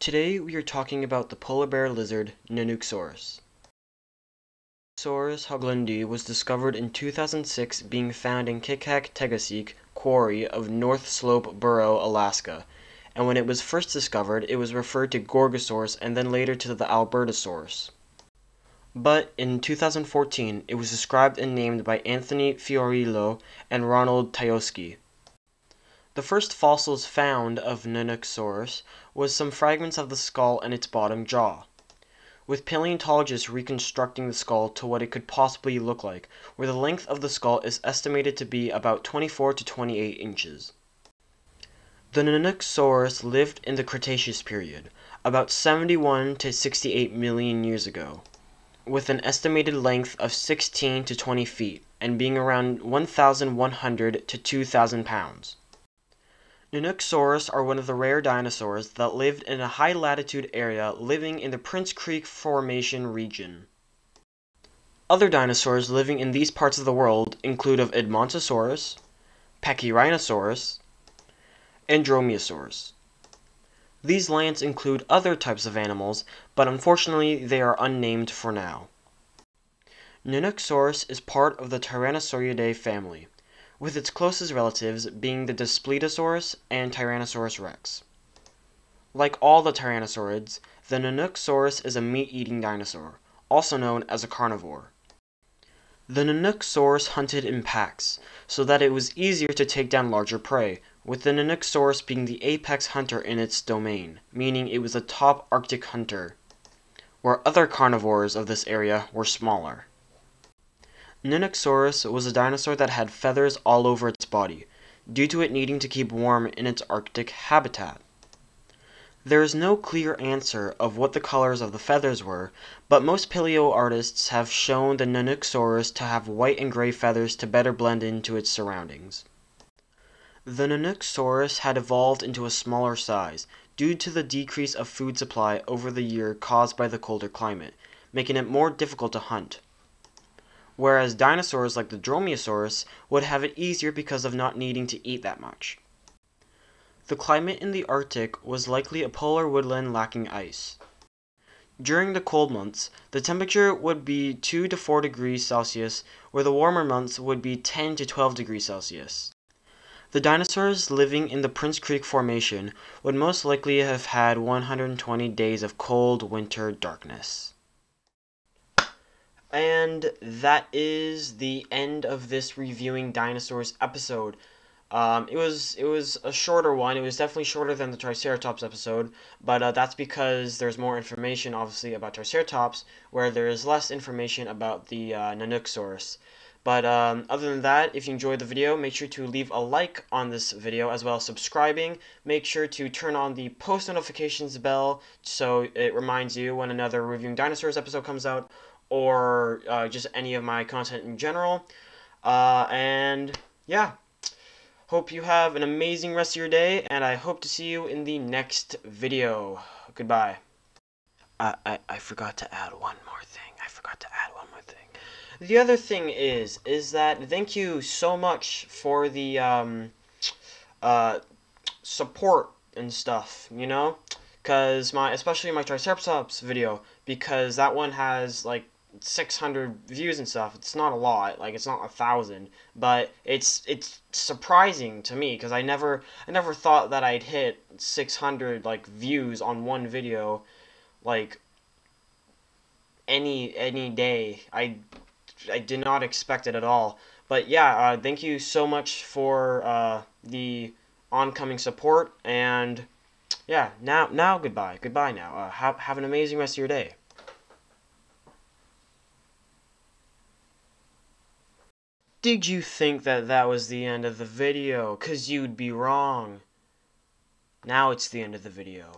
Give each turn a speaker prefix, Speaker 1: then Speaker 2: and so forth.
Speaker 1: Today we are talking about the polar bear lizard Nanuqsaurus. Nanuqsaurus hoglundi was discovered in 2006 being found in Kikak-Tegoseak Quarry of North Slope Borough, Alaska, and when it was first discovered it was referred to Gorgosaurus and then later to the Albertosaurus. But in 2014 it was described and named by Anthony Fiorillo and Ronald Tajowski. The first fossils found of Nanuqsaurus was some fragments of the skull and its bottom jaw, with paleontologists reconstructing the skull to what it could possibly look like, where the length of the skull is estimated to be about 24 to 28 inches. The Nanuqsaurus lived in the Cretaceous period, about 71 to 68 million years ago, with an estimated length of 16 to 20 feet and being around 1,100 to 2,000 pounds. Nanuqsaurus are one of the rare dinosaurs that lived in a high latitude area living in the Prince Creek Formation region. Other dinosaurs living in these parts of the world include of Edmontosaurus, Pachyrhinosaurus, and Dromaeosaurus. These lands include other types of animals, but unfortunately they are unnamed for now. Nanuqsaurus is part of the Tyrannosauridae family with its closest relatives being the Daspletosaurus and Tyrannosaurus rex. Like all the tyrannosaurids, the Nanuqsaurus is a meat-eating dinosaur, also known as a carnivore. The Nanuqsaurus hunted in packs, so that it was easier to take down larger prey, with the Nanuqsaurus being the apex hunter in its domain, meaning it was a top Arctic hunter, where other carnivores of this area were smaller. Nanuqsaurus was a dinosaur that had feathers all over its body, due to it needing to keep warm in its Arctic habitat. There is no clear answer of what the colors of the feathers were, but most paleo artists have shown the Nanuqsaurus to have white and gray feathers to better blend into its surroundings. The Nanuqsaurus had evolved into a smaller size due to the decrease of food supply over the year caused by the colder climate, making it more difficult to hunt whereas dinosaurs like the Dromaeosaurus would have it easier because of not needing to eat that much. The climate in the Arctic was likely a polar woodland lacking ice. During the cold months, the temperature would be 2 to 4 degrees Celsius, where the warmer months would be 10 to 12 degrees Celsius. The dinosaurs living in the Prince Creek Formation would most likely have had 120 days of cold winter darkness. And that is the end of this reviewing dinosaurs episode. Um, it was it was a shorter one. It was definitely shorter than the Triceratops episode, but uh, that's because there's more information, obviously, about Triceratops, where there is less information about the uh. But um, other than that, if you enjoyed the video, make sure to leave a like on this video as well as subscribing. Make sure to turn on the post notifications bell so it reminds you when another Reviewing Dinosaurs episode comes out or uh, just any of my content in general. Uh, and yeah, hope you have an amazing rest of your day, and I hope to see you in the next video. Goodbye. I, I, I forgot to add one more thing. I forgot to add one more thing. The other thing is, is that thank you so much for the um, uh, support and stuff, you know? Because my, especially my Triceratops video, because that one has like 600 views and stuff it's not a lot like it's not a thousand but it's it's surprising to me because i never i never thought that i'd hit 600 like views on one video like any any day. I i did not expect it at all. But yeah uh, thank you so much for uh, the oncoming support and yeah now now goodbye goodbye now. Uh, have, have an amazing rest of your day Did you think that that was the end of the video? Cause you'd be wrong. Now it's the end of the video.